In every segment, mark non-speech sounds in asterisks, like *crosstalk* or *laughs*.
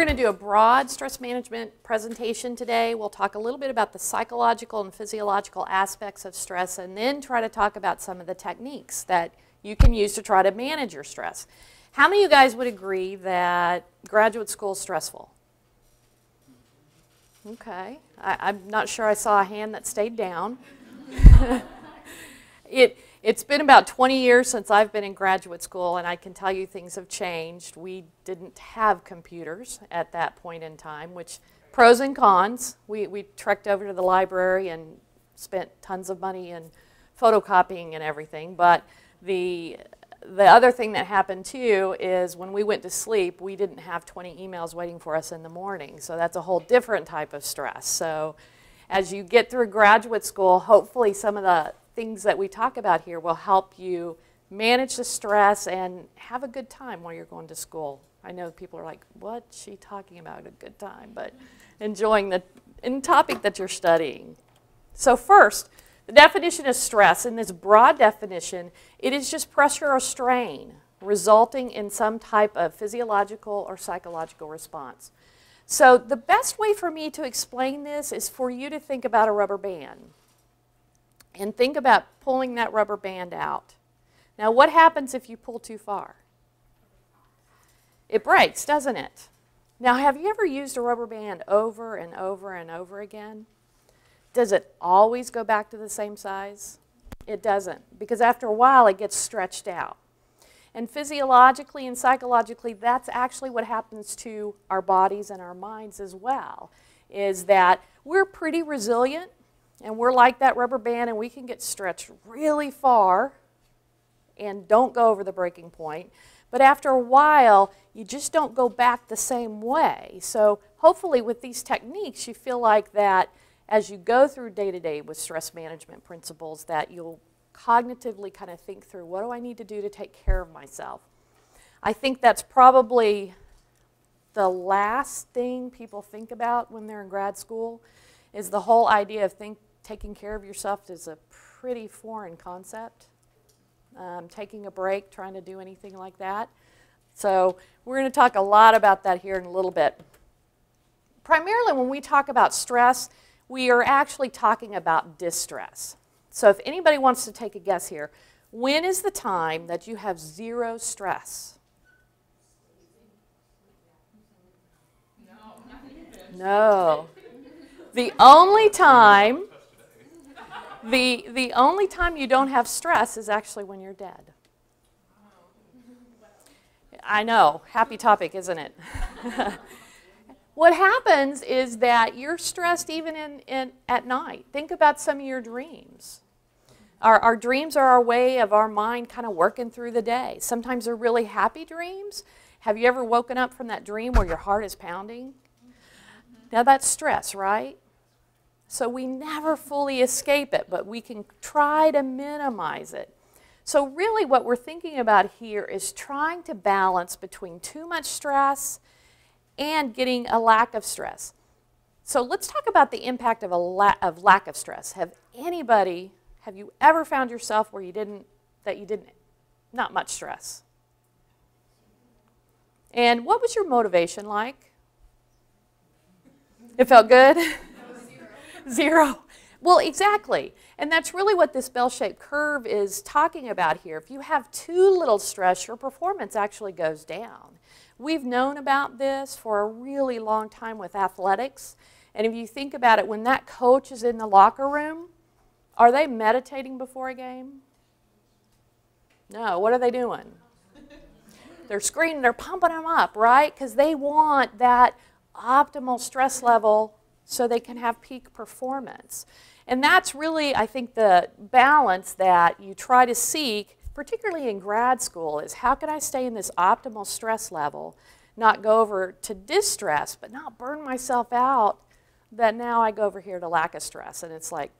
We're going to do a broad stress management presentation today. We'll talk a little bit about the psychological and physiological aspects of stress and then try to talk about some of the techniques that you can use to try to manage your stress. How many of you guys would agree that graduate school is stressful? Okay. I, am not sure I saw a hand that stayed down. *laughs* it, it's been about 20 years since I've been in graduate school, and I can tell you things have changed. We didn't have computers at that point in time, which pros and cons. We, we trekked over to the library and spent tons of money in photocopying and everything. But the, the other thing that happened too is when we went to sleep, we didn't have 20 emails waiting for us in the morning. So that's a whole different type of stress. So as you get through graduate school, hopefully some of the things that we talk about here will help you manage the stress and have a good time while you're going to school. I know people are like, what's she talking about, a good time? But enjoying the in topic that you're studying. So first, the definition of stress, in this broad definition, it is just pressure or strain resulting in some type of physiological or psychological response. So the best way for me to explain this is for you to think about a rubber band and think about pulling that rubber band out. Now, what happens if you pull too far? It breaks, doesn't it? Now, have you ever used a rubber band over and over and over again? Does it always go back to the same size? It doesn't, because after a while it gets stretched out. And physiologically and psychologically, that's actually what happens to our bodies and our minds as well, is that we're pretty resilient and we're like that rubber band and we can get stretched really far and don't go over the breaking point. But after a while, you just don't go back the same way. So hopefully with these techniques, you feel like that as you go through day to day with stress management principles that you'll cognitively kind of think through, what do I need to do to take care of myself? I think that's probably the last thing people think about when they're in grad school is the whole idea of think, taking care of yourself is a pretty foreign concept. Um, taking a break, trying to do anything like that. So we're going to talk a lot about that here in a little bit. Primarily when we talk about stress, we are actually talking about distress. So if anybody wants to take a guess here, when is the time that you have zero stress? No. No. The only time the, the only time you don't have stress is actually when you're dead. I know, happy topic, isn't it? *laughs* what happens is that you're stressed even in, in, at night. Think about some of your dreams. Our, our dreams are our way of our mind kind of working through the day. Sometimes they're really happy dreams. Have you ever woken up from that dream where your heart is pounding? Now that's stress, right? So we never fully escape it, but we can try to minimize it. So really what we're thinking about here is trying to balance between too much stress and getting a lack of stress. So let's talk about the impact of a la of lack of stress. Have anybody, have you ever found yourself where you didn't, that you didn't, not much stress? And what was your motivation like? It felt good? *laughs* Zero. Well, exactly. And that's really what this bell-shaped curve is talking about here. If you have too little stress, your performance actually goes down. We've known about this for a really long time with athletics. And if you think about it, when that coach is in the locker room, are they meditating before a game? No. What are they doing? *laughs* they're screaming, they're pumping them up, right? Because they want that optimal stress level so they can have peak performance. And that's really, I think, the balance that you try to seek, particularly in grad school, is how can I stay in this optimal stress level, not go over to distress, but not burn myself out, that now I go over here to lack of stress. And it's like,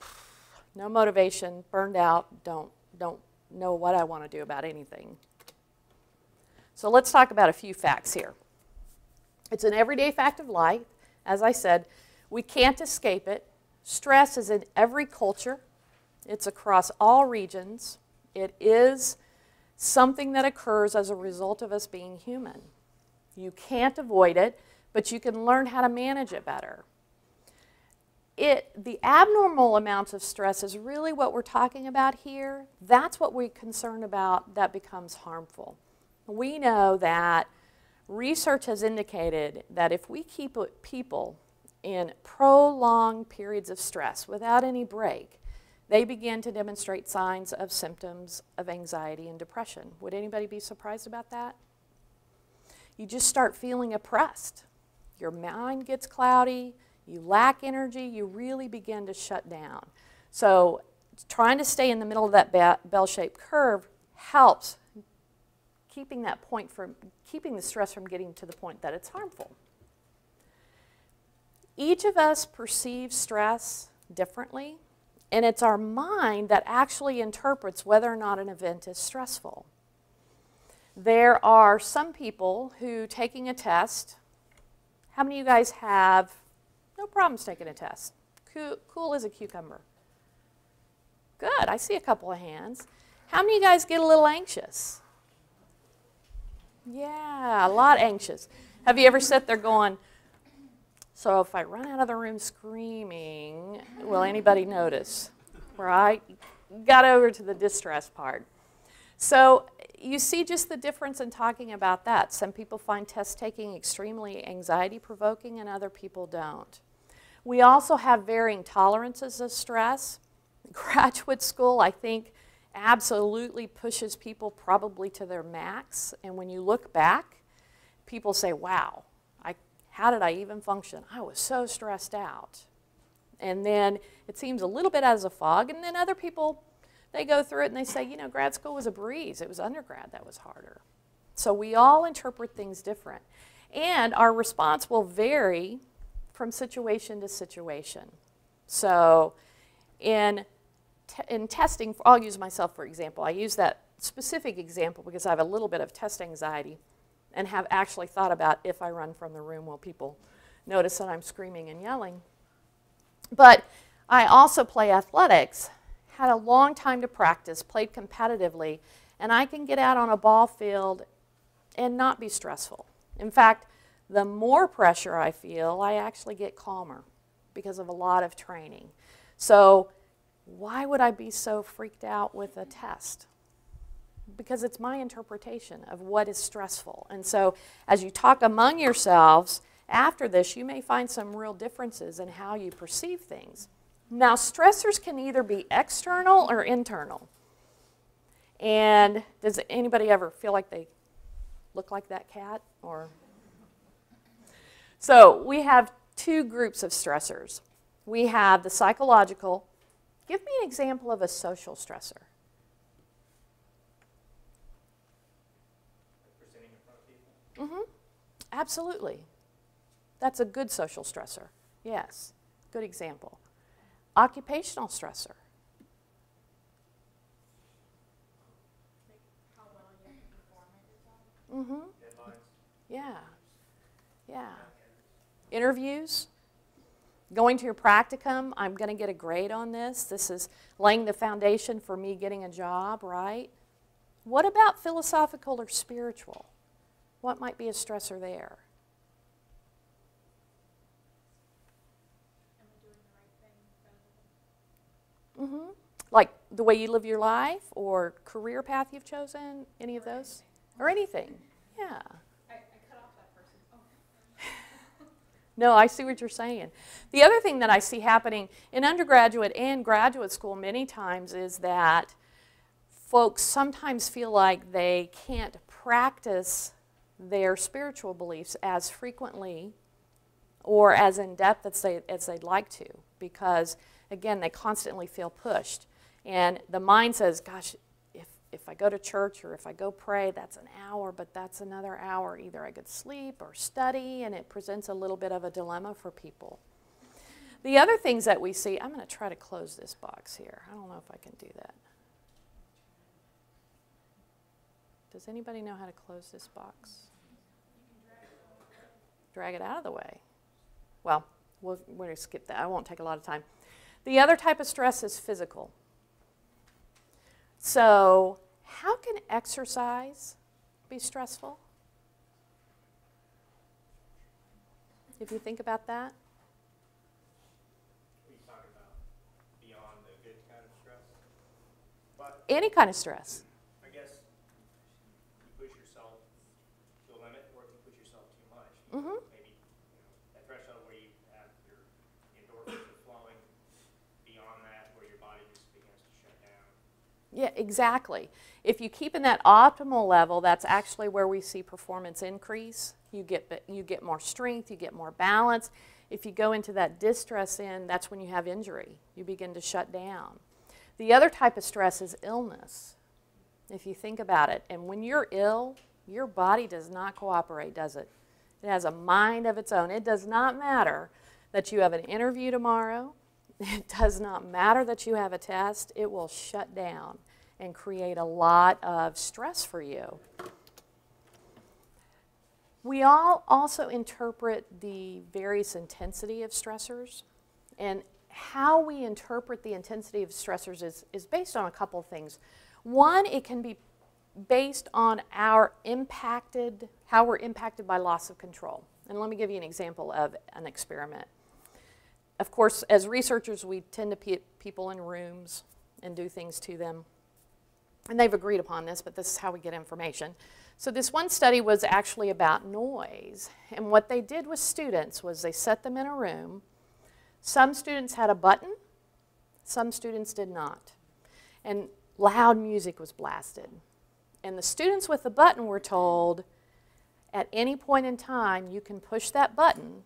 no motivation, burned out, don't, don't know what I want to do about anything. So let's talk about a few facts here. It's an everyday fact of life. As I said, we can't escape it. Stress is in every culture. It's across all regions. It is something that occurs as a result of us being human. You can't avoid it, but you can learn how to manage it better. It, the abnormal amounts of stress is really what we're talking about here. That's what we're concerned about that becomes harmful. We know that research has indicated that if we keep people in prolonged periods of stress without any break, they begin to demonstrate signs of symptoms of anxiety and depression. Would anybody be surprised about that? You just start feeling oppressed. Your mind gets cloudy, you lack energy, you really begin to shut down. So, trying to stay in the middle of that bell shaped curve helps keeping that point from keeping the stress from getting to the point that it's harmful. Each of us perceives stress differently, and it's our mind that actually interprets whether or not an event is stressful. There are some people who, taking a test, how many of you guys have no problems taking a test? Cool, cool as a cucumber. Good, I see a couple of hands. How many of you guys get a little anxious? Yeah, a lot anxious. Have you ever sat there going, so if I run out of the room screaming, will anybody notice? Right? Got over to the distress part. So you see just the difference in talking about that. Some people find test taking extremely anxiety provoking and other people don't. We also have varying tolerances of stress. *laughs* Graduate school, I think, absolutely pushes people probably to their max. And when you look back, people say, wow, how did I even function? I was so stressed out. And then it seems a little bit as a fog. And then other people, they go through it and they say, you know, grad school was a breeze. It was undergrad that was harder. So we all interpret things different. And our response will vary from situation to situation. So in in testing, I'll use myself for example. I use that specific example because I have a little bit of test anxiety and have actually thought about if I run from the room, will people notice that I'm screaming and yelling? But I also play athletics, had a long time to practice, played competitively, and I can get out on a ball field and not be stressful. In fact, the more pressure I feel, I actually get calmer because of a lot of training. So why would I be so freaked out with a test? Because it's my interpretation of what is stressful. And so as you talk among yourselves after this, you may find some real differences in how you perceive things. Now, stressors can either be external or internal. And does anybody ever feel like they look like that cat or So, we have two groups of stressors. We have the psychological Give me an example of a social stressor. Mm-hmm. Absolutely. That's a good social stressor. Yes. Good example. Occupational stressor. Mm-hmm. Yeah. Yeah. Interviews. Going to your practicum, I'm going to get a grade on this. This is laying the foundation for me getting a job, right? What about philosophical or spiritual? What might be a stressor there? Mm-hmm. Like the way you live your life or career path you've chosen, any of those? Or anything. Yeah. *laughs* No, I see what you're saying. The other thing that I see happening in undergraduate and graduate school many times is that folks sometimes feel like they can't practice their spiritual beliefs as frequently or as in depth as, they, as they'd like to because, again, they constantly feel pushed. And the mind says, gosh, if if I go to church or if I go pray, that's an hour, but that's another hour. Either I could sleep or study, and it presents a little bit of a dilemma for people. The other things that we see, I'm going to try to close this box here. I don't know if I can do that. Does anybody know how to close this box? Drag it out of the way. Well, we'll, we're going to skip that. I won't take a lot of time. The other type of stress is physical. So, how can exercise be stressful? if you think about that? Are you talking about beyond the good kind of Any kind of stress. I guess you push yourself to a limit, or if you push yourself much, hmm maybe, you know, that threshold where you have your endorphins are flowing, beyond that, where your body just begins to shut down. Yeah, exactly. If you keep in that optimal level, that's actually where we see performance increase. You get, you get more strength, you get more balance. If you go into that distress end, that's when you have injury. You begin to shut down. The other type of stress is illness, if you think about it. And when you're ill, your body does not cooperate, does it? It has a mind of its own. It does not matter that you have an interview tomorrow. *laughs* It does not matter that you have a test. It will shut down and create a lot of stress for you. We all also interpret the various intensity of stressors. And how we interpret the intensity of stressors is, is based on a couple of things. One, it can be based on our impacted, how we're impacted by loss of control. And let me give you an example of an experiment. Of course, as researchers, we tend to put people in rooms and do things to them. And they've agreed upon this, but this is how we get information. So this one study was actually about noise. And what they did with students was they set them in a room. Some students had a button, some students did not. And loud music was blasted. And the students with the button were told, at any point in time, you can push that button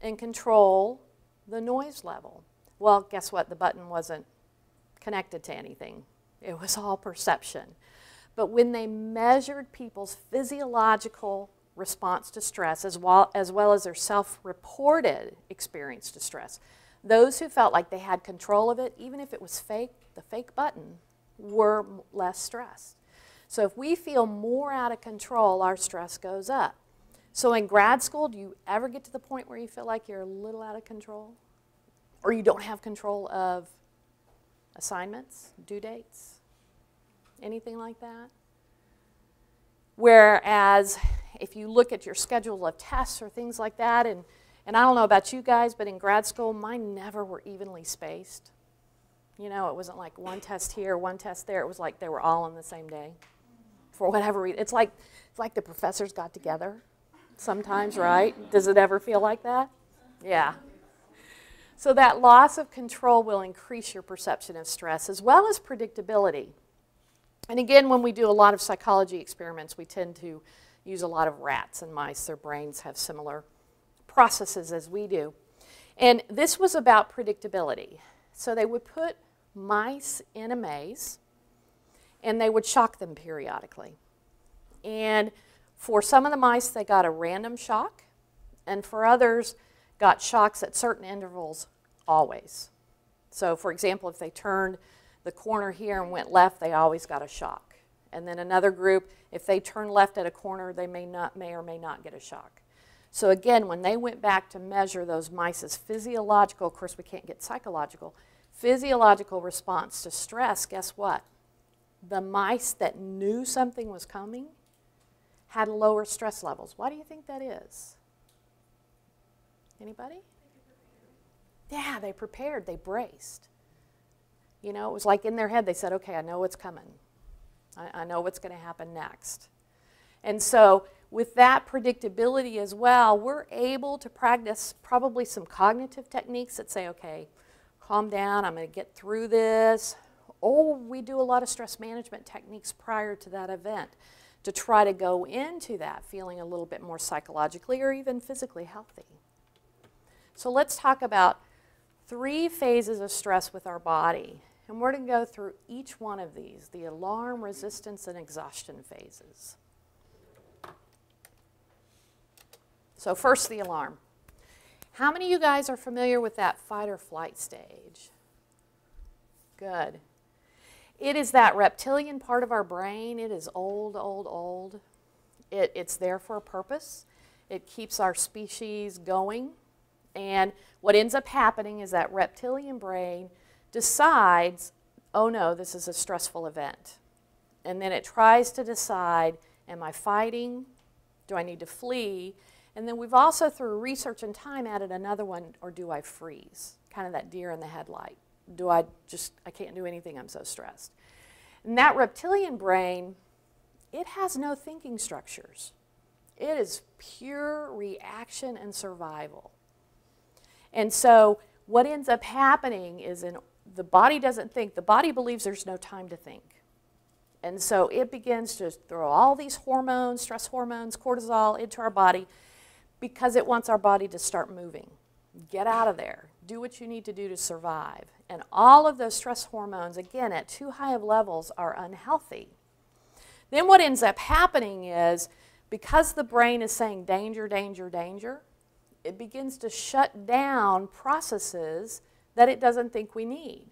and control the noise level. Well, guess what? The button wasn't connected to anything. It was all perception. But when they measured people's physiological response to stress as well as, well as their self reported experience to stress, those who felt like they had control of it, even if it was fake, the fake button, were less stressed. So if we feel more out of control, our stress goes up. So in grad school, do you ever get to the point where you feel like you're a little out of control? Or you don't have control of assignments, due dates, anything like that? Whereas if you look at your schedule of tests or things like that, and, and I don't know about you guys, but in grad school, mine never were evenly spaced. You know, it wasn't like one test here, one test there. It was like they were all on the same day for whatever reason. It's like, it's like the professors got together sometimes, right? Does it ever feel like that? Yeah. So that loss of control will increase your perception of stress as well as predictability. And again, when we do a lot of psychology experiments, we tend to use a lot of rats and mice. Their brains have similar processes as we do. And this was about predictability. So they would put mice in a maze and they would shock them periodically. And for some of the mice, they got a random shock, and for others, got shocks at certain intervals always. So, for example, if they turned the corner here and went left, they always got a shock. And then another group, if they turn left at a corner, they may not may or may not get a shock. So again, when they went back to measure those mice's physiological, of course we can't get psychological, physiological response to stress, guess what? The mice that knew something was coming had lower stress levels. Why do you think that is? Anybody? Yeah, they prepared, they braced. You know, it was like in their head, they said, okay, I know what's coming. I, I know what's going to happen next. And so, with that predictability as well, we're able to practice probably some cognitive techniques that say, okay, calm down, I'm going to get through this. Or we do a lot of stress management techniques prior to that event to try to go into that feeling a little bit more psychologically or even physically healthy. So, let's talk about three phases of stress with our body. And we're going to go through each one of these the alarm, resistance, and exhaustion phases. So, first, the alarm. How many of you guys are familiar with that fight or flight stage? Good. It is that reptilian part of our brain. It is old, old, old. It, it's there for a purpose. It keeps our species going. And what ends up happening is that reptilian brain decides, oh no, this is a stressful event. And then it tries to decide, am I fighting? Do I need to flee? And then we've also, through research and time, added another one, or do I freeze? Kind of that deer in the headlight. Do I just, I can't do anything, I'm so stressed. And that reptilian brain, it has no thinking structures. It is pure reaction and survival. And so what ends up happening is in, the body doesn't think, the body believes there's no time to think. And so it begins to throw all these hormones, stress hormones, cortisol into our body because it wants our body to start moving. Get out of there. Do what you need to do to survive. And all of those stress hormones, again, at too high of levels, are unhealthy. Then what ends up happening is because the brain is saying danger, danger, danger, it begins to shut down processes that it doesn't think we need.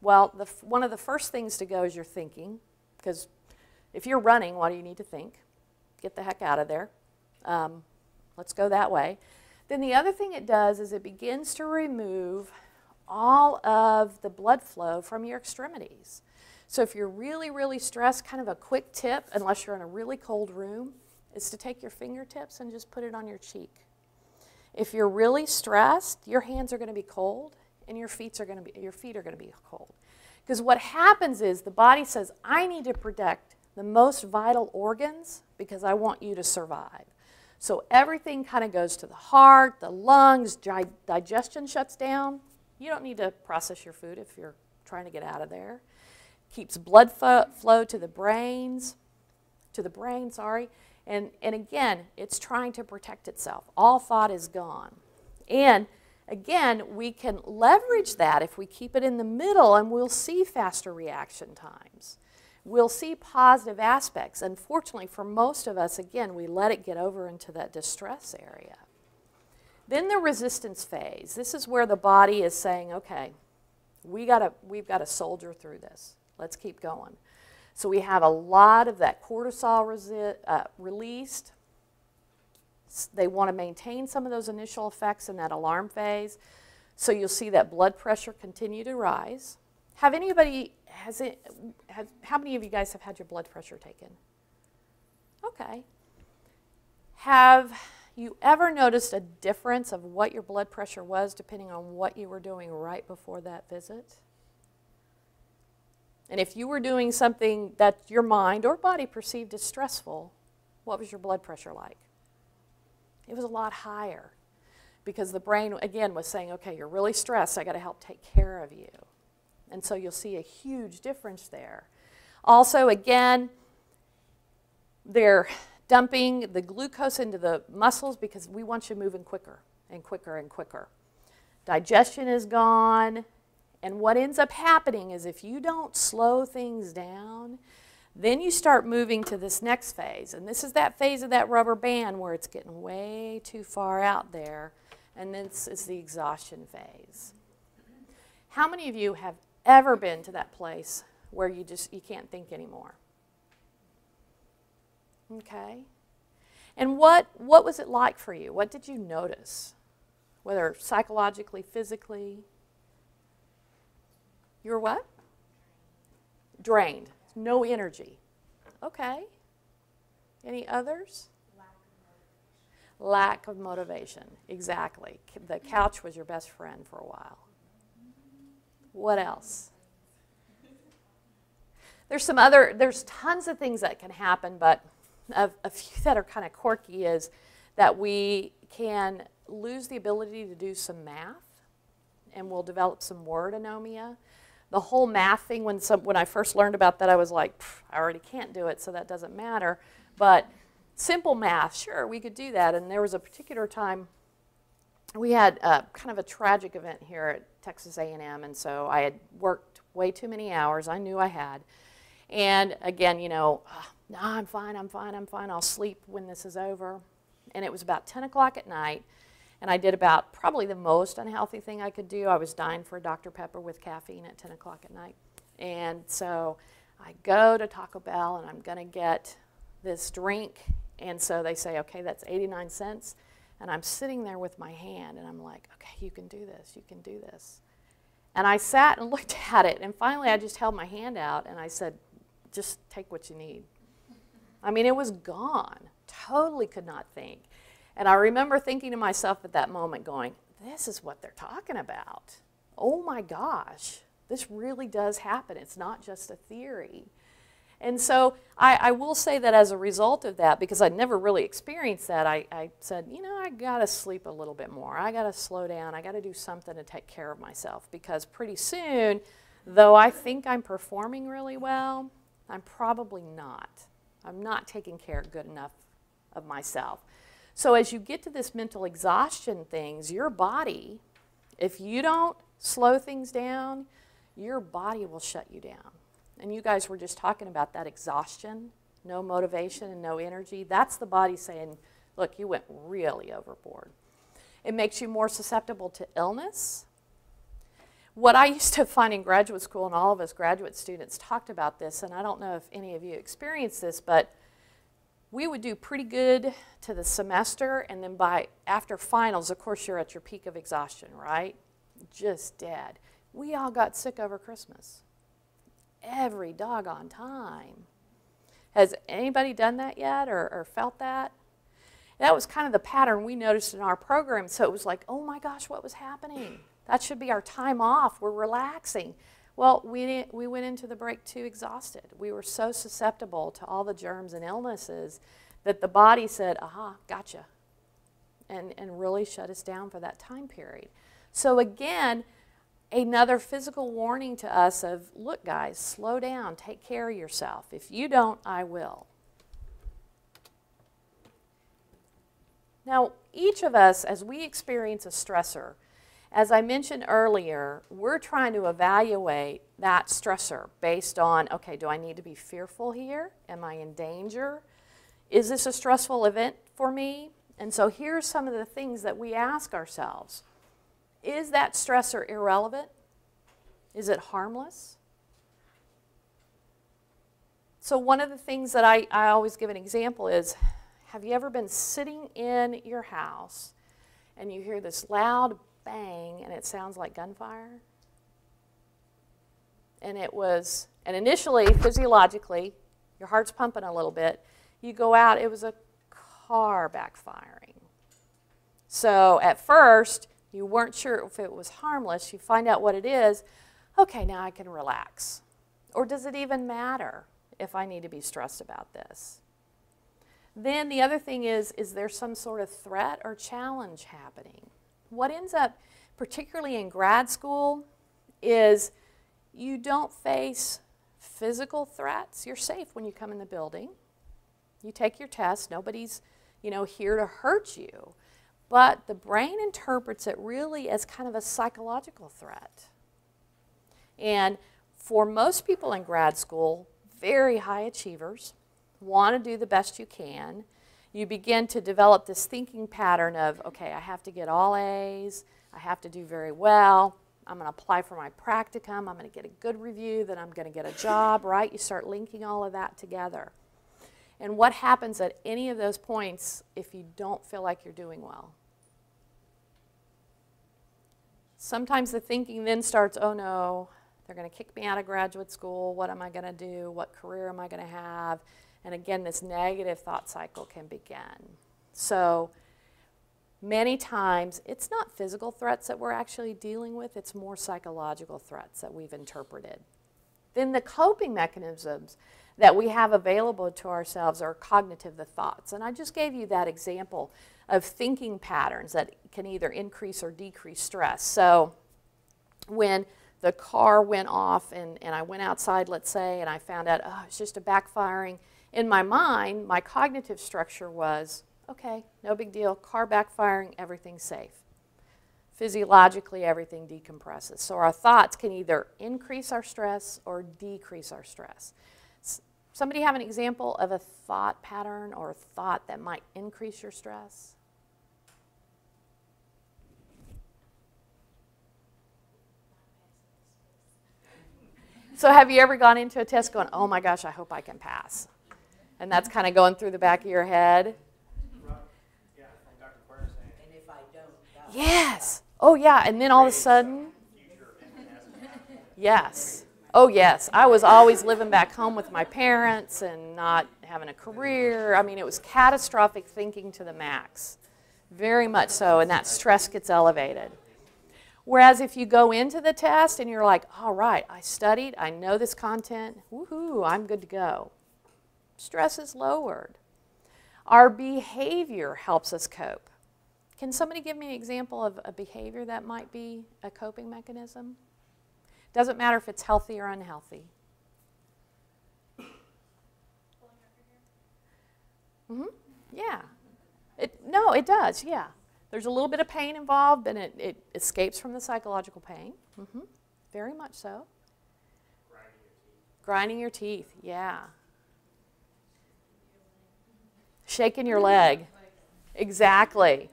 Well, the, one of the first things to go is your thinking, because if you're running, what do you need to think? Get the heck out of there. Um, let's go that way. Then the other thing it does is it begins to remove all of the blood flow from your extremities. So if you're really, really stressed, kind of a quick tip, unless you're in a really cold room, is to take your fingertips and just put it on your cheek. If you're really stressed, your hands are going to be cold and your feet are going to be your feet are going to be cold. Because what happens is the body says, "I need to protect the most vital organs because I want you to survive." So everything kind of goes to the heart, the lungs, digestion shuts down. You don't need to process your food if you're trying to get out of there. Keeps blood flow to the brains, to the brain, sorry. And, and again, it's trying to protect itself. All thought is gone. And again, we can leverage that if we keep it in the middle and we'll see faster reaction times. We'll see positive aspects. Unfortunately, for most of us, again, we let it get over into that distress area. Then the resistance phase. This is where the body is saying, okay, we gotta, we've got to soldier through this. Let's keep going. So we have a lot of that cortisol uh, released. They want to maintain some of those initial effects in that alarm phase. So you'll see that blood pressure continue to rise. Have anybody, has it, how many of you guys have had your blood pressure taken? Okay. Have you ever noticed a difference of what your blood pressure was depending on what you were doing right before that visit? And if you were doing something that your mind or body perceived as stressful, what was your blood pressure like? It was a lot higher because the brain, again, was saying, okay, you're really stressed, I got to help take care of you. And so you'll see a huge difference there. Also, again, they're dumping the glucose into the muscles because we want you moving quicker and quicker and quicker. Digestion is gone. And what ends up happening is if you don't slow things down, then you start moving to this next phase. And this is that phase of that rubber band where it's getting way too far out there. And this is the exhaustion phase. How many of you have ever been to that place where you just you can't think anymore? Okay. And what what was it like for you? What did you notice? Whether psychologically, physically, you're what? Drained. No energy. Okay. Any others? Lack of motivation. Exactly. The couch was your best friend for a while. What else? There's some other, there's tons of things that can happen, but a, a few that are kind of quirky is that we can lose the ability to do some math and we'll develop some word anomia the whole math thing, when, some, when I first learned about that, I was like, I already can't do it, so that doesn't matter. But simple math, sure, we could do that. And there was a particular time we had uh, kind of a tragic event here at Texas A&M, and so I had worked way too many hours. I knew I had. And again, you know, oh, no, I'm fine, I'm fine, I'm fine. I'll sleep when this is over. And it was about 10 o'clock at night, and I did about probably the most unhealthy thing I could do. I was dying for a Dr. Pepper with caffeine at 10 o'clock at night. And so I go to Taco Bell and I'm going to get this drink. And so they say, okay, that's 89 cents. And I'm sitting there with my hand and I'm like, okay, you can do this, you can do this. And I sat and *laughs* looked at it. And finally, I just held my hand out and I said, just take what you need. I mean, it was gone. Totally could not think. And I remember thinking to myself at that moment, going, this is what they're talking about. Oh my gosh, this really does happen. It's not just a theory. And so I, I, will say that as a result of that, because I'd never really experienced that, I, I said, you know, I got to sleep a little bit more. I got to slow down. I got to do something to take care of myself because pretty soon, though I think I'm performing really well, I'm probably not. I'm not taking care good enough of myself. So as you get to this mental exhaustion things, your body, if you don't slow things down, your body will shut you down. And you guys were just talking about that exhaustion, no motivation and no energy. That's the body saying, look, you went really overboard. It makes you more susceptible to illness. What I used to find in graduate school, and all of us graduate students talked about this, and I don't know if any of you experienced this, but we would do pretty good to the semester, and then by after finals, of course, you're at your peak of exhaustion, right? Just dead. We all got sick over Christmas. Every doggone time. Has anybody done that yet or, or felt that? That was kind of the pattern we noticed in our program. So it was like, oh my gosh, what was happening? That should be our time off. We're relaxing. Well, we, we went into the break too exhausted. We were so susceptible to all the germs and illnesses that the body said, aha, gotcha, and, and really shut us down for that time period. So, again, another physical warning to us of look, guys, slow down, take care of yourself. If you don't, I will. Now, each of us, as we experience a stressor, as I mentioned earlier, we're trying to evaluate that stressor based on okay, do I need to be fearful here? Am I in danger? Is this a stressful event for me? And so here's some of the things that we ask ourselves Is that stressor irrelevant? Is it harmless? So, one of the things that I, I always give an example is have you ever been sitting in your house and you hear this loud bang, and it sounds like gunfire. And it was, and initially, physiologically, your heart's pumping a little bit. You go out, it was a car backfiring. So at first, you weren't sure if it was harmless. You find out what it is. Okay, now I can relax. Or does it even matter if I need to be stressed about this? Then the other thing is, is there some sort of threat or challenge happening? What ends up, particularly in grad school, is you don't face physical threats. You're safe when you come in the building. You take your test. Nobody's, you know, here to hurt you. But the brain interprets it really as kind of a psychological threat. And for most people in grad school, very high achievers, want to do the best you can, you begin to develop this thinking pattern of, okay, I have to get all A's, I have to do very well, I'm going to apply for my practicum, I'm going to get a good review, then I'm going to get a job, *laughs* right? You start linking all of that together. And what happens at any of those points if you don't feel like you're doing well? Sometimes the thinking then starts, oh no, they're going to kick me out of graduate school. What am I going to do? What career am I going to have? And again, this negative thought cycle can begin. So many times, it's not physical threats that we're actually dealing with, it's more psychological threats that we've interpreted. Then the coping mechanisms that we have available to ourselves are cognitive, the thoughts. And I just gave you that example of thinking patterns that can either increase or decrease stress. So when the car went off and, and I went outside, let's say, and I found out, oh, it's just a backfiring in my mind, my cognitive structure was okay, no big deal, car backfiring, everything's safe. Physiologically, everything decompresses. So our thoughts can either increase our stress or decrease our stress. Somebody have an example of a thought pattern or a thought that might increase your stress? So have you ever gone into a test going, oh my gosh, I hope I can pass? And that's kind of going through the back of your head. Yes. Oh, yeah. And then all of a sudden, yes. Oh, yes. I was always living back home with my parents and not having a career. I mean, it was catastrophic thinking to the max. Very much so, and that stress gets elevated. Whereas if you go into the test and you're like, all right, I studied, I know this content, woohoo, I'm good to go. Stress is lowered. Our behavior helps us cope. Can somebody give me an example of a behavior that might be a coping mechanism? Doesn't matter if it's healthy or unhealthy. Mm-hmm. Yeah. It, no, it does, yeah. There's a little bit of pain involved, and it, it escapes from the psychological pain. Mm-hmm. Very much so. Grinding your teeth, yeah. Shaking your leg. Exactly.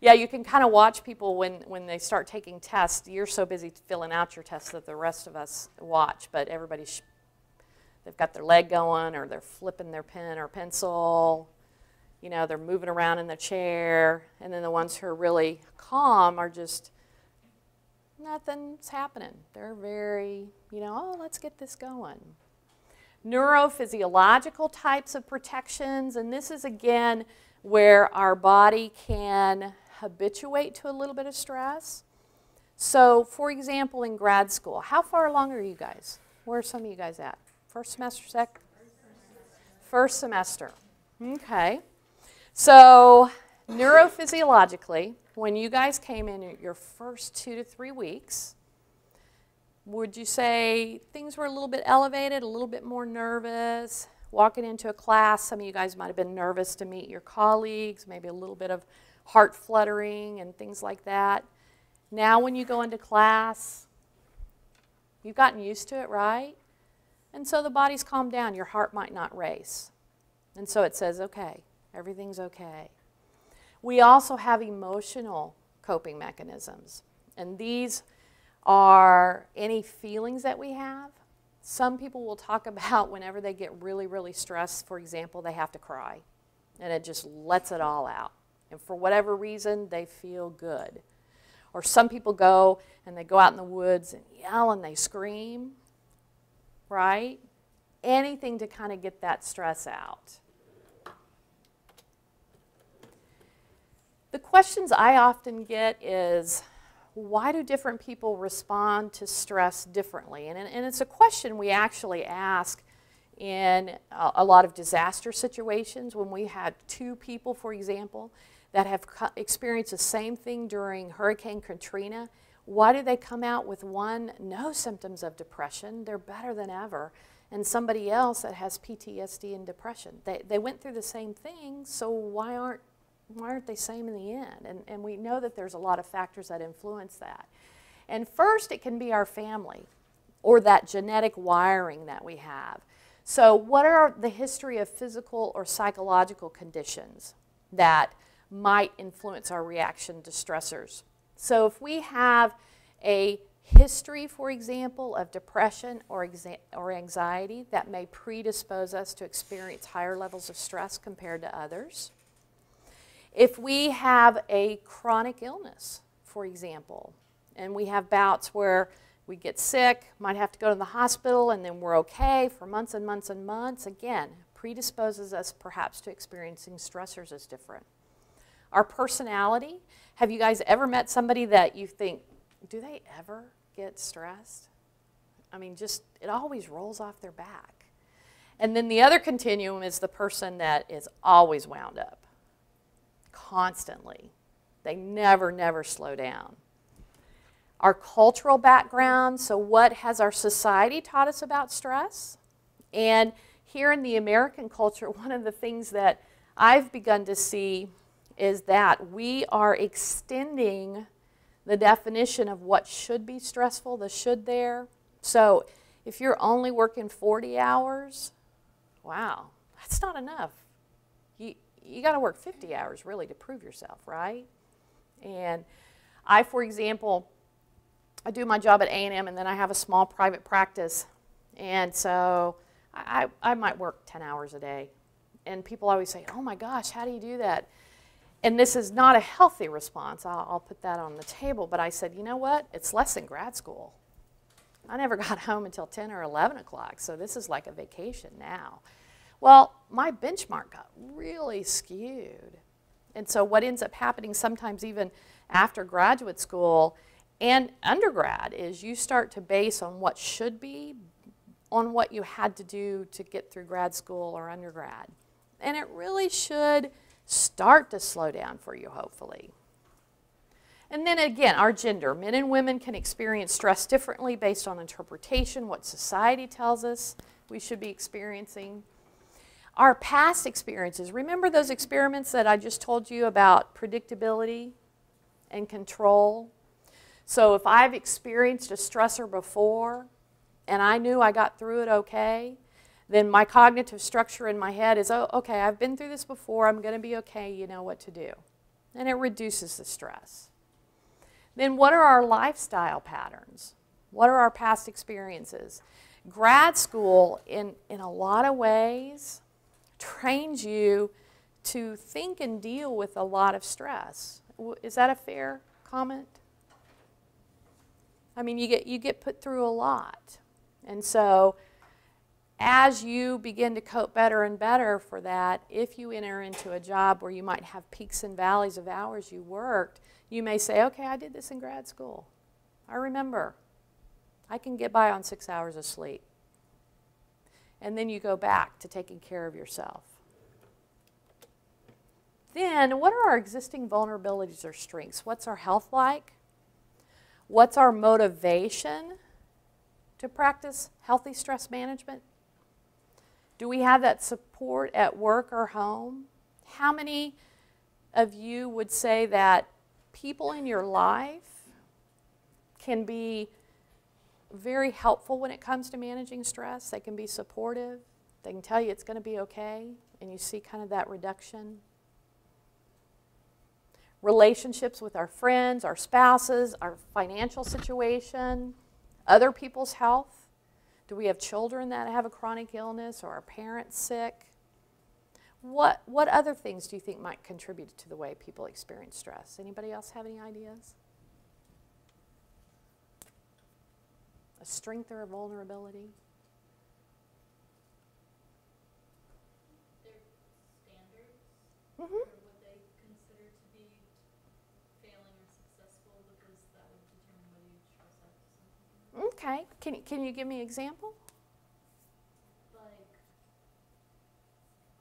Yeah, you can kind of watch people when, when they start taking tests. You're so busy filling out your tests that the rest of us watch, but everybody's, they've got their leg going or they're flipping their pen or pencil you know, they're moving around in the chair, and then the ones who are really calm are just, nothing's happening. They're very, you know, oh, let's get this going. Neurophysiological types of protections, and this is again where our body can habituate to a little bit of stress. So, for example, in grad school, how far along are you guys? Where are some of you guys at? First semester, second? First semester. Okay. So, neurophysiologically, when you guys came in your first two to three weeks, would you say things were a little bit elevated, a little bit more nervous? Walking into a class, some of you guys might have been nervous to meet your colleagues, maybe a little bit of heart fluttering and things like that. Now, when you go into class, you've gotten used to it, right? And so the body's calmed down. Your heart might not race. And so it says, okay, Everything's okay. We also have emotional coping mechanisms, and these are any feelings that we have. Some people will talk *laughs* about whenever they get really, really stressed, for example, they have to cry, and it just lets it all out. And for whatever reason, they feel good. Or some people go and they go out in the woods and yell and they scream, right? Anything to kind of get that stress out. The questions I often get is, why do different people respond to stress differently? And, and it's a question we actually ask in a, a lot of disaster situations when we had two people, for example, that have experienced the same thing during Hurricane Katrina. Why do they come out with one, no symptoms of depression? They're better than ever. And somebody else that has PTSD and depression. They, they went through the same thing, so why aren't why aren't they same in the end? And, and we know that there's a lot of factors that influence that. And first, it can be our family or that genetic wiring that we have. So, what are the history of physical or psychological conditions that might influence our reaction to stressors? So, if we have a history, for example, of depression or, or anxiety that may predispose us to experience higher levels of stress compared to others. If we have a chronic illness, for example, and we have bouts where we get sick, might have to go to the hospital, and then we're okay for months and months and months, again, predisposes us perhaps to experiencing stressors as different. Our personality, have you guys ever met somebody that you think, do they ever get stressed? I mean, just, it always rolls off their back. And then the other continuum is the person that is always wound up constantly. They never, never slow down. Our cultural background, so what has our society taught us about stress? And here in the American culture, *laughs* one of the things that I've begun to see is that we are extending the definition of what should be stressful, the should there. So if you're only working 40 hours, wow, that's not enough you got to work 50 hours really to prove yourself, right? And I, for example, I do my job at A&M and then I have a small private practice. And so I, I might work 10 hours a day. And people always say, oh my gosh, how do you do that? And this is not a healthy response. I'll, I'll put that on the table. But I said, you know what? It's less than grad school. I never *laughs* got home until 10 or 11 o'clock, so this is like a vacation now. Well, my benchmark got really skewed. And so, what ends up happening sometimes, even after graduate school and undergrad, is you start to base on what should be on what you had to do to get through grad school or undergrad. And it really should start to slow down for you, hopefully. And then again, our gender. Men and women can experience stress differently based on interpretation, what society tells us we should be experiencing. Our past experiences. Remember those experiments that I just told you about predictability and control? So if I've experienced a stressor before and I knew I got through it okay, then my cognitive structure in my head is, oh, okay, I've been through this before, I'm going to be okay, you know what to do. And it reduces the stress. Then, what are our lifestyle patterns? What are our past experiences? Grad school, in, in a lot of ways, trains you to think and deal with a lot of stress. Is that a fair comment? I mean, you get, you get put through a lot. And so, as you begin to cope better and better for that, if you enter into a job where you might have peaks and valleys of hours you worked, you may say, okay, I did this in grad school. I remember. I can get by on six hours of sleep. And then you go back to taking care of yourself. Then, what are our existing vulnerabilities or strengths? What's our health like? What's our motivation to practice healthy stress management? Do we have that support at work or home? How many of you would say that people in your life can be very helpful when it comes to managing stress? They can be supportive, they can tell you it's going to be okay, and you see kind of that reduction. Relationships with our friends, our spouses, our financial situation, other people's health. Do we have children that have a chronic illness or are parents sick? What, what other things do you think might contribute to the way people experience stress? Anybody else have any ideas? Strength or a vulnerability? Their standards Mm-hmm. for what they consider to be failing or successful because that would determine whether you trust out to something. Okay. Can, can you give me an example? Like,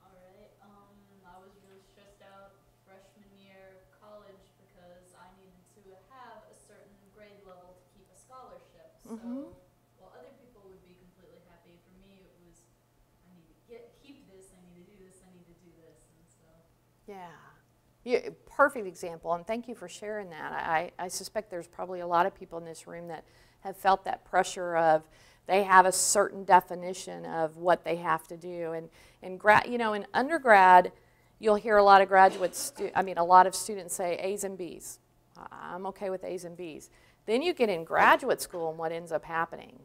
alright, um, I was really stressed out freshman year of college because I needed to have a certain grade level to keep a scholarship. Mhm. So, while other people would be completely happy, for me it was, I need to get, keep this, I need to do this, I need to do this, and so. Yeah. Yeah, perfect example, and thank you for sharing that. I, I suspect there's probably a lot of people in this room that have felt that pressure of they have a certain definition of what they have to do. And, and gra- you know, in undergrad, you'll hear a lot of graduates, I mean, a lot of students say A's and B's. I'm okay with A's and B's. Then you get in graduate school, and what ends up happening?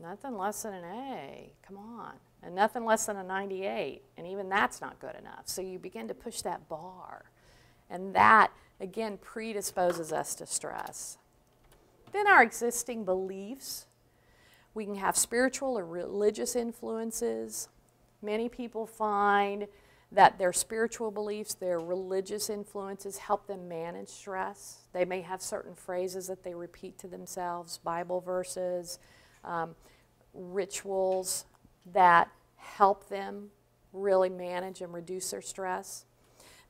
Nothing less than an A. Come on. And nothing less than a 98. And even that's not good enough. So you begin to push that bar. And that, again, predisposes us to stress. Then our existing beliefs. We can have spiritual or religious influences. Many people find that their spiritual beliefs, their religious influences help them manage stress. They may have certain phrases that they repeat to themselves, Bible verses, um, rituals that help them really manage and reduce their stress.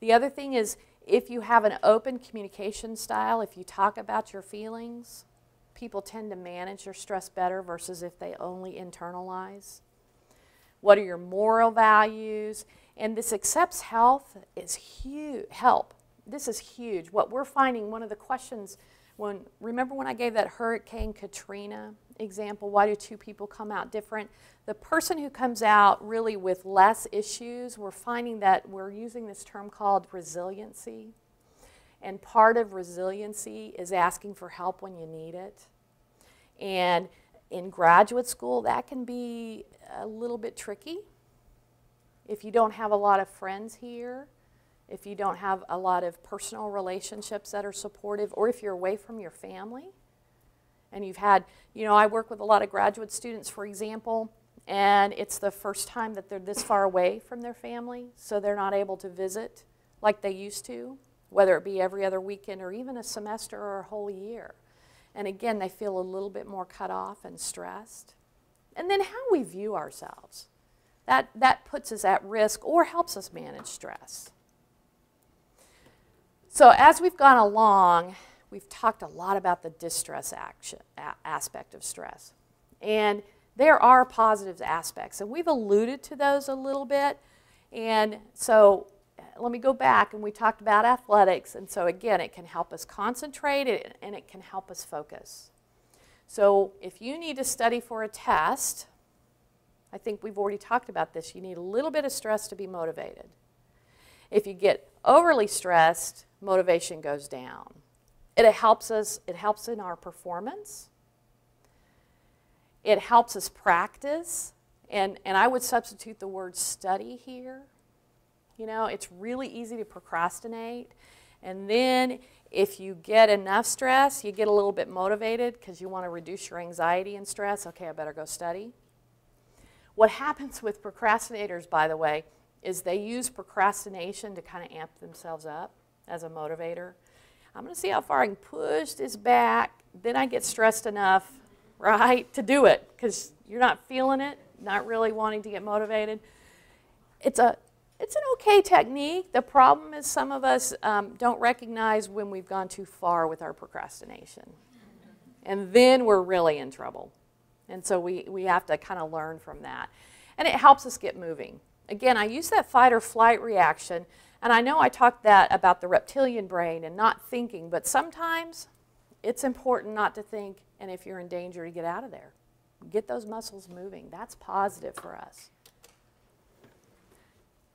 The other thing is if you have an open communication style, if you talk about your feelings, people tend to manage their stress better versus if they only internalize. What are your moral values? And this accepts health is huge. Help. This is huge. What we're finding, one of the questions when remember when I gave that Hurricane Katrina example, why do two people come out different? The person who comes out really with less issues, we're finding that we're using this term called resiliency. And part of resiliency is asking for help when you need it. And in graduate school, that can be a little bit tricky. If you don't have a lot of friends here, if you don't have a lot of personal relationships that are supportive, or if you're away from your family, and you've had, you know, I work with a lot of graduate students, for example, and it's the first time that they're this far away from their family, so they're not able to visit like they used to, whether it be every other weekend or even a semester or a whole year. And again, they feel a little bit more cut off and stressed. And then how we view ourselves. That, that puts us at risk or helps us manage stress. So as we've gone along, we've talked a lot about the distress action aspect of stress. And there are positive aspects, and we've alluded to those a little bit. And so uh, let me go back, and we talked about athletics. And so again, it can help us concentrate and it can help us focus. So if you need to study for a test, I think we've already talked about this. You need a little bit of stress to be motivated. If you get overly stressed, motivation goes down. It helps us, it helps in our performance. It helps us practice. And, and I would substitute the word study here. You know, it's really easy to procrastinate. And then if you get enough stress, you get a little bit motivated because you want to reduce your anxiety and stress. Okay, I better go study. What happens with procrastinators, by the way, is they use procrastination to kind of amp themselves up as a motivator. I'm going to see how far I can push this back. Then I get stressed enough, right, to do it because you're not feeling it, not really wanting to get motivated. It's a it's an okay technique. The problem is some of us um, don't recognize when we've gone too far with our procrastination. And then we're really in trouble. And so we, we have to kind of learn from that. And it helps us get moving. Again, I use that fight or flight reaction and I know I talked that about the reptilian brain and not thinking, but sometimes it's important not to think, and if you're in danger, to get out of there. Get those muscles moving. That's positive for us.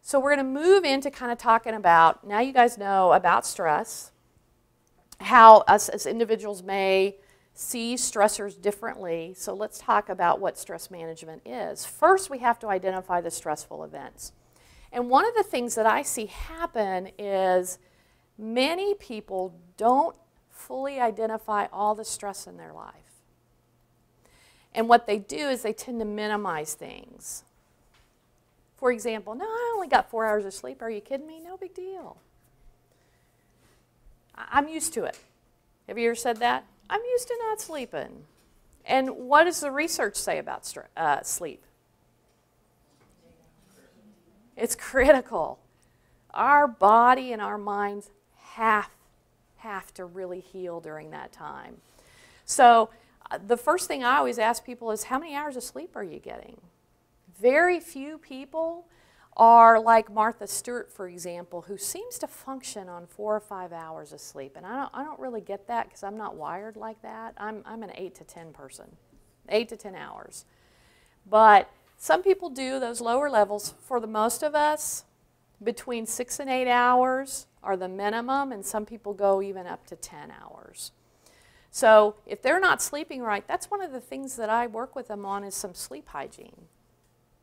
So we're going to move into kind of talking about, now you guys know about stress, how us as individuals may see stressors differently. So let's talk about what stress management is. First, we have to identify the stressful events. And one of the things that I see happen is many people don't fully identify all the stress in their life. And what they do is they tend to minimize things. For example, no, I only got four hours of sleep. Are you kidding me? No big deal. I'm used to it. Have you ever said that? I'm used to not sleeping. And what does the research say about uh, sleep? It's critical. Our body and our minds have, have to really heal during that time. So, uh, the first thing I always ask people is how many hours of sleep are you getting? Very few people are like Martha Stewart, for example, who seems to function on four or five hours of sleep. And I don't, I don't really get that because I'm not wired like that. I'm, I'm an eight to 10 person, eight to 10 hours. But some people do those lower levels. For the most of us, between six and eight hours are the minimum, and some people go even up to 10 hours. So if they're not sleeping right, that's one of the things that I work with them on is some sleep hygiene.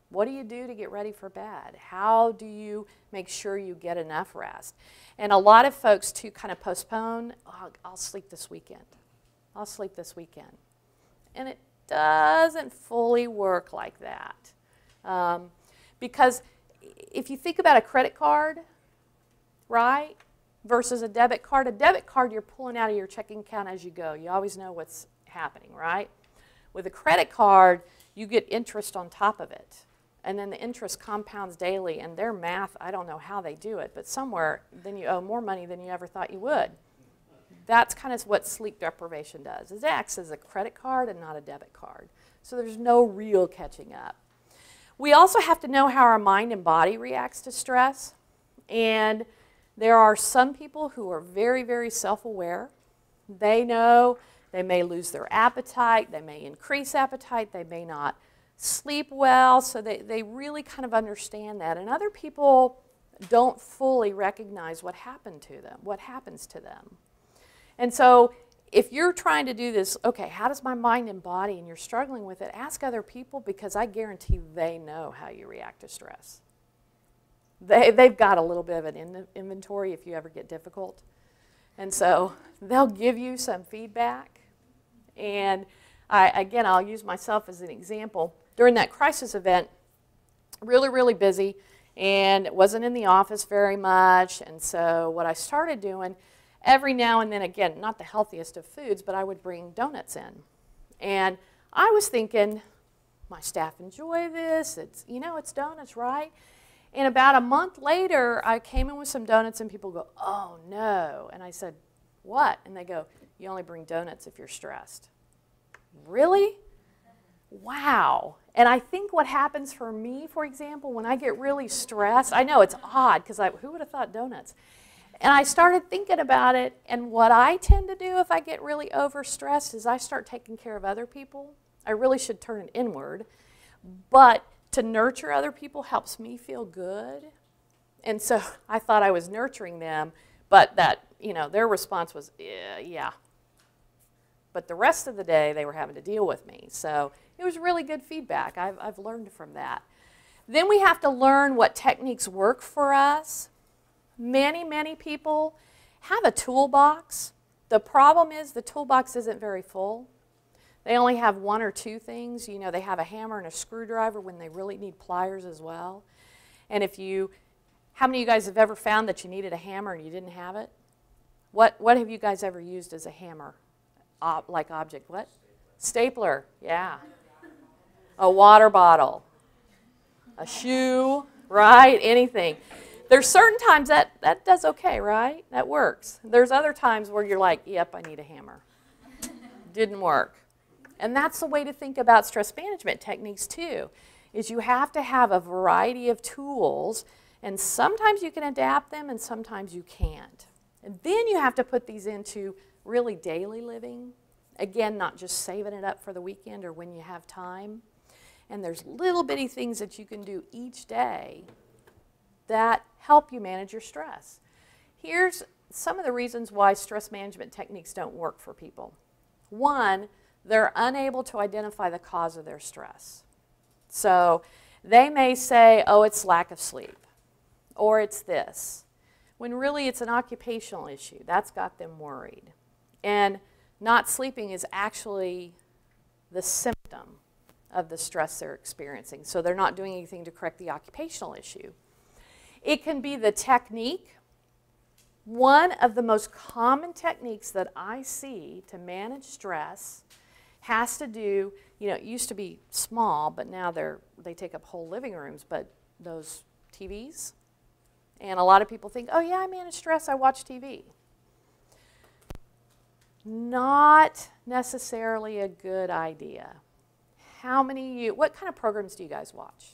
What do you do to get ready for bed? How do you make sure you get enough rest? And a lot of folks, to kind of postpone, oh, I'll sleep this weekend. I'll sleep this weekend. And it doesn't fully work like that. Um, because if you think about a credit card, right, versus a debit card, a debit card you're pulling out of your checking account as you go. You always know what's happening, right? With a credit card, you get interest on top of it. And then the interest compounds daily, and their math, I don't know how they do it, but somewhere, then you owe more money than you ever thought you would. That's kind of what sleep deprivation does. It acts as a credit card and not a debit card. So there's no real catching up. We also have to know how our mind and body reacts to stress. And there are some people who are very, very self-aware. They know they may lose their appetite, they may increase appetite, they may not sleep well, so they, they really kind of understand that. And other people don't fully recognize what happened to them, what happens to them. And so if you're trying to do this, okay, how does my mind and body, and you're struggling with it, ask other people because I guarantee they know how you react to stress. They, they've got a little bit of an in inventory if you ever get difficult. And so they'll give you some feedback. And I, again, I'll use myself as an example. During that crisis event, really, really busy, and wasn't in the office very much. And so, what I started doing every now and then, again, not the healthiest of foods, but I would bring donuts in. And I was thinking, my staff enjoy this. It's, you know, it's donuts, right? And about a month later, I came in with some donuts, and people go, oh no. And I said, what? And they go, you only bring donuts if you're stressed. Really? Wow. And I think what happens for me, for example, when I get really stressed, I know it's odd because who would have thought donuts? And I started thinking about it, and what I tend to do if I get really overstressed is I start taking care of other people. I really should turn it inward, but to nurture other people helps me feel good. And so *laughs* I thought I was nurturing them, but that, you know, their response was, yeah, yeah. But the rest of the day, they were having to deal with me. So it was really good feedback. I've, I've learned from that. Then we have to learn what techniques work for us. Many, many people have a toolbox. The problem is the toolbox isn't very full. They only have one or two things. You know, they have a hammer and a screwdriver when they really need pliers as well. And if you, how many of you guys have ever found that you needed a hammer and you didn't have it? What, what have you guys ever used as a hammer? Ob, like object, what? Stapler, yeah. A water bottle, a shoe, right? Anything. There's certain times that, that does okay, right? That works. There's other times where you're like, yep, I need a hammer. Didn't work. And that's the way to think about stress management techniques too, is you have to have a variety of tools and sometimes you can adapt them and sometimes you can't. And then you have to put these into really daily living. Again, not just saving it up for the weekend or when you have time. And there's little bitty things that you can do each day that help you manage your stress. Here's some of the reasons why stress management techniques don't work for people. One, they're unable to identify the cause of their stress. So they may say, oh, it's lack of sleep, or it's this, when really it's an occupational issue. That's got them worried. And not sleeping is actually the symptom of the stress they're experiencing. So they're not doing anything to correct the occupational issue. It can be the technique. One of the most common techniques that I see to manage stress has to do, you know, it used to be small, but now they're, they take up whole living rooms, but those TVs. And a lot of people think, oh yeah, I manage stress, I watch TV. Not necessarily a good idea. How many you, what kind of programs do you guys watch?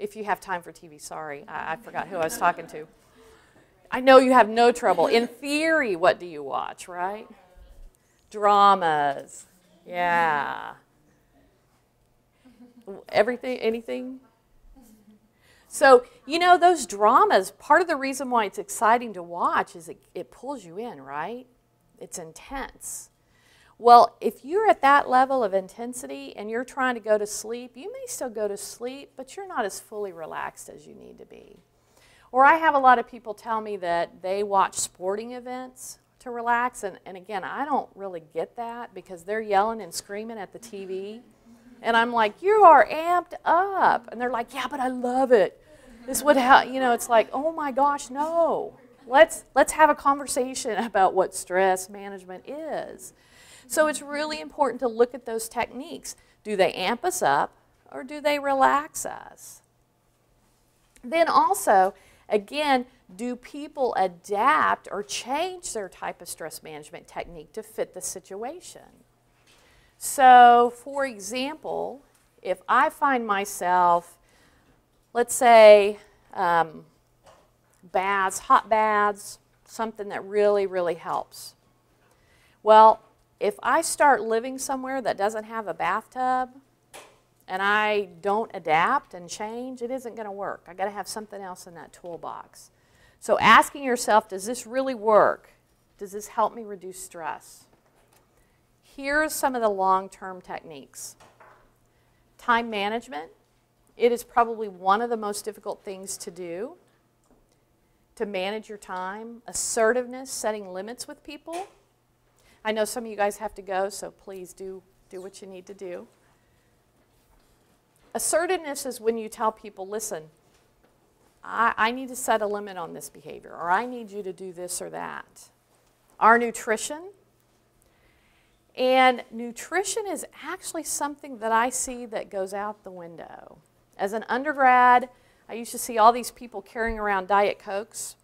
If you have time for TV, sorry, I, I forgot who I was talking to. I know you have no trouble. In theory, what do you watch, right? Dramas, yeah. Everything, anything? So, you know, those dramas, part of the reason why it's exciting to watch is it, it pulls you in, right? It's intense. Well, if you're at that level of intensity and you're trying to go to sleep, you may still go to sleep, but you're not as fully relaxed as you need to be. Or I have a lot of people tell me that they watch sporting events to relax. And, and again, I don't really get that because they're yelling and screaming at the TV. And I'm like, you are amped up. And they're like, yeah, but I love it. This would help. You know, it's like, oh my gosh, no. Let's, let's have a conversation *laughs* about what stress management is. So it's really important to look at those techniques. Do they amp us up or do they relax us? Then also, again, do people adapt or change their type of stress management technique to fit the situation? So, for example, if I find myself, let's say, um, baths, hot baths, something that really, really helps. Well, if I start living somewhere that doesn't have a bathtub and I don't adapt and change, it isn't going to work. I got to have something else in that toolbox. So asking yourself, does this really work? Does this help me reduce stress? Here are some of the long-term techniques. Time management. It is probably one of the most difficult things to do, to manage your time. Assertiveness, setting limits with people. I know some of you guys have to go, so please do, do what you need to do. Assertiveness is when you tell people, listen, I, I need to set a limit on this behavior, or I need you to do this or that. Our nutrition. And nutrition is actually something that I see that goes out the window. As an undergrad, I used to see all these people carrying around Diet Cokes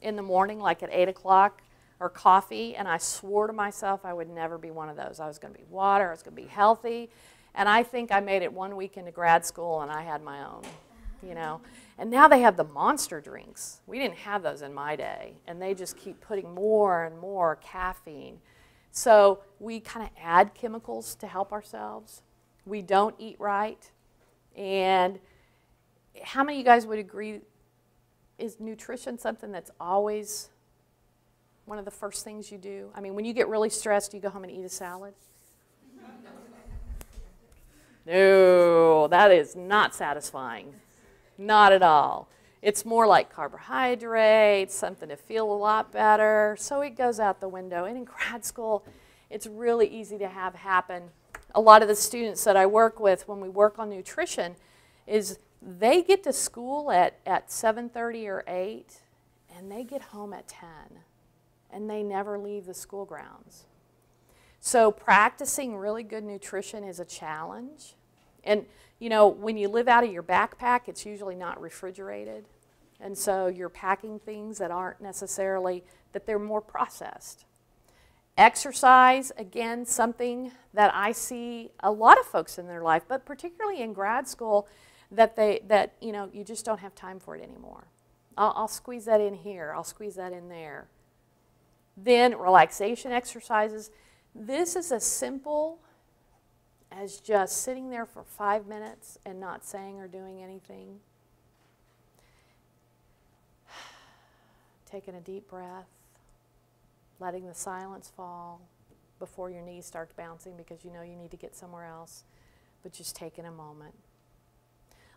in the morning, like at 8 o'clock, or coffee, and I swore to myself I would never be one of those. I was going to be water, I was going to be healthy, and I think I made it one week into grad school and I had my own, you know. And now they have the monster drinks. We didn't have those in my day, and they just keep putting more and more caffeine. So we kind of add chemicals to help ourselves. We don't eat right. And how many of you guys would agree is nutrition something that's always one of the first things you do? I mean, when you get really stressed, you go home and eat a salad? *laughs* no, that is not satisfying. Not at all. It's more like carbohydrates, something to feel a lot better. So it goes out the window. And in grad school, it's really easy to have happen. A lot of the students that I work with when we work on nutrition is they get to school at, at 7.30 or 8 and they get home at 10 and they never leave the school grounds. So practicing really good nutrition is a challenge. And you know, when you live out of your backpack, it's usually not refrigerated. And so you're packing things that aren't necessarily, that they're more processed. Exercise, again, something that I see a lot of folks in their life, but particularly in grad school, that they that you know you just don't have time for it anymore. I'll, I'll squeeze that in here. I'll squeeze that in there. Then relaxation exercises. This is a simple as just sitting there for five minutes and not saying or doing anything. *sighs* Taking a deep breath, letting the silence fall before your knees start bouncing because you know you need to get somewhere else, but just taking a moment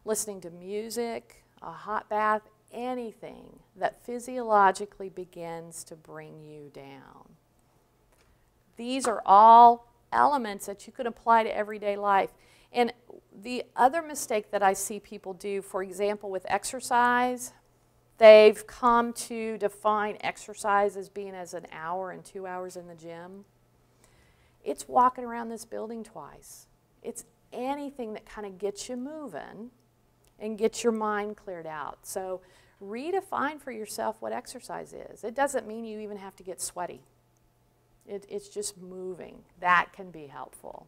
listening to music, a hot bath, anything that physiologically begins to bring you down. These are all elements that you can apply to everyday life. And the other mistake that I see people do, for example, with exercise, they've come to define exercise as being as an hour and two hours in the gym. It's walking around this building twice. It's anything that kind of gets you moving and get your mind cleared out. So redefine for yourself what exercise is. It doesn't mean you even have to get sweaty. It, it's just moving. That can be helpful.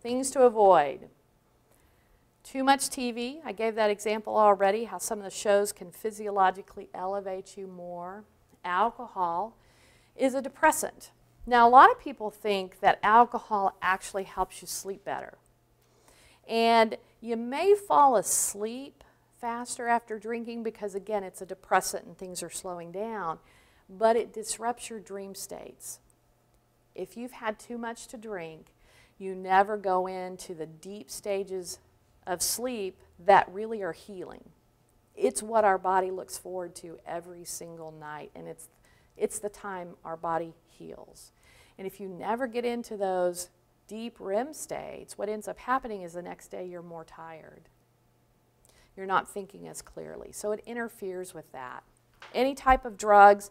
Things to avoid. Too much TV. I gave that example already, how some of the shows can physiologically elevate you more. Alcohol is a depressant. Now, a lot of people think that alcohol actually helps you sleep better. And you may fall asleep faster after drinking because, again, it's a depressant and things are slowing down, but it disrupts your dream states. If you've had too much to drink, you never go into the deep stages of sleep that really are healing. It's what our body looks forward to every single night, and it's, it's the time our body heals. And if you never get into those deep REM states, what ends up happening is the next day you're more tired. You're not thinking as clearly. So it interferes with that. Any type of drugs,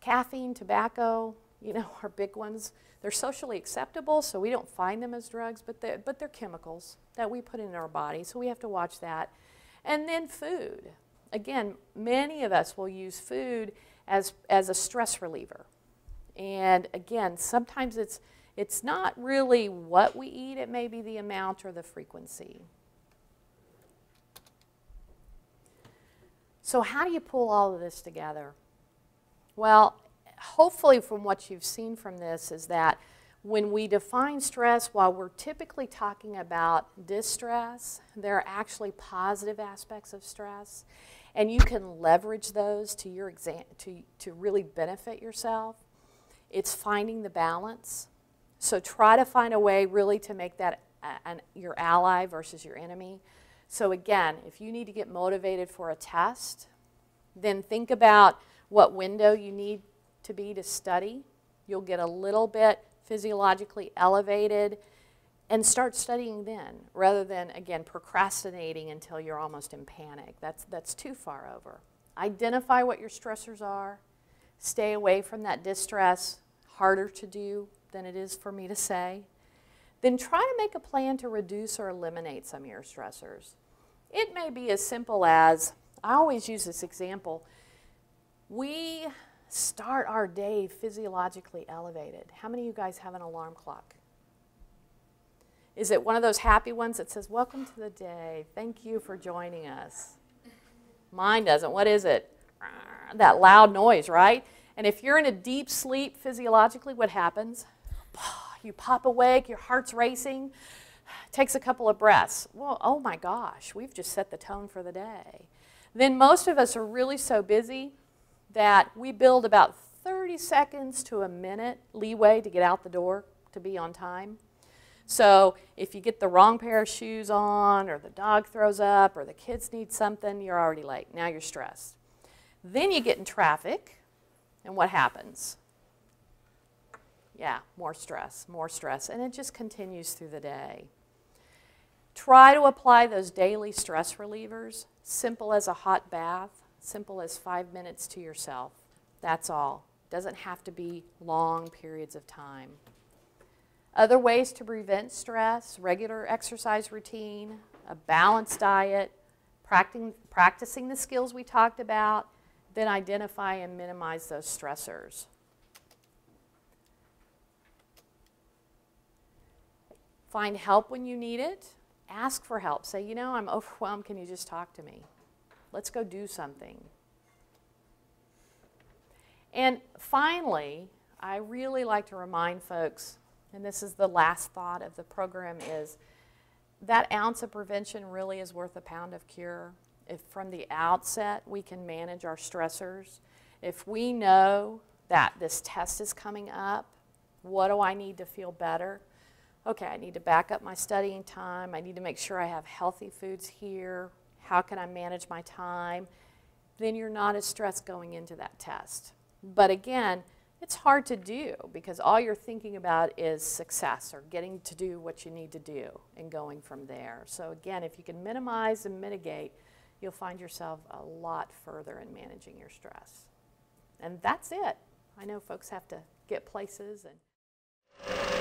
caffeine, tobacco, you know, *laughs* are big ones. They're socially acceptable, so we don't find them as drugs, but they're, but they're chemicals that we put in our body, so we have to watch that. And then food. Again, many of us will use food as, as a stress reliever. And again, sometimes it's it's not really what we eat, it may be the amount or the frequency. So, how do you pull all of this together? Well, hopefully, from what you've seen from this, is that when we define stress, while we're typically talking about distress, there are actually positive aspects of stress, and you can leverage those to your exam to, to really benefit yourself. It's finding the balance. So try to find a way really to make that uh, an, your ally versus your enemy. So again, if you need to get motivated for a test, then think about what window you need to be to study. You'll get a little bit physiologically elevated and start studying then rather than, again, procrastinating until you're almost in panic. That's, that's too far over. Identify what your stressors are, stay away from that distress, harder to do than it is for me to say. Then try to make a plan to reduce or eliminate some of your stressors. It may be as simple as I always use this example. We start our day physiologically elevated. How many of you guys have an alarm clock? Is it one of those happy ones that says, Welcome to the day. Thank you for joining us? Mine doesn't. What is it? That loud noise, right? And if you're in a deep sleep physiologically, what happens? *sighs* You pop awake, your heart's racing, *sighs* takes a couple of breaths. Well, oh my gosh, we've just set the tone for the day. Then most of us are really so busy that we build about 30 seconds to a minute leeway to get out the door to be on time. So if you get the wrong pair of shoes on, or the dog throws up, or the kids need something, you're already late. Now you're stressed. Then you get in traffic, and what happens? Yeah, more stress, more stress, and it just continues through the day. Try to apply those daily stress relievers, simple as a hot bath, simple as five minutes to yourself. That's all. Doesn't have to be long periods of time. Other ways to prevent stress, regular exercise routine, a balanced diet, practicing, practicing the skills we talked about, then identify and minimize those stressors. Find help when you need it. Ask for help. Say, you know, I'm *laughs* overwhelmed. Can you just talk to me? Let's go do something. And finally, I really like to remind folks and this is the last thought of the program is that ounce of prevention really is worth a pound of cure. If from the outset we can manage our stressors, if we know that this test is coming up, what do I need to feel better? Okay, I need to back up my studying time. I need to make sure I have healthy foods here. How can I manage my time? Then you're not as stressed going into that test. But again, it's hard to do because all you're thinking about is success or getting to do what you need to do and going from there. So again, if you can minimize and mitigate, you'll find yourself a lot further in managing your stress. And that's it. I know folks have to get places and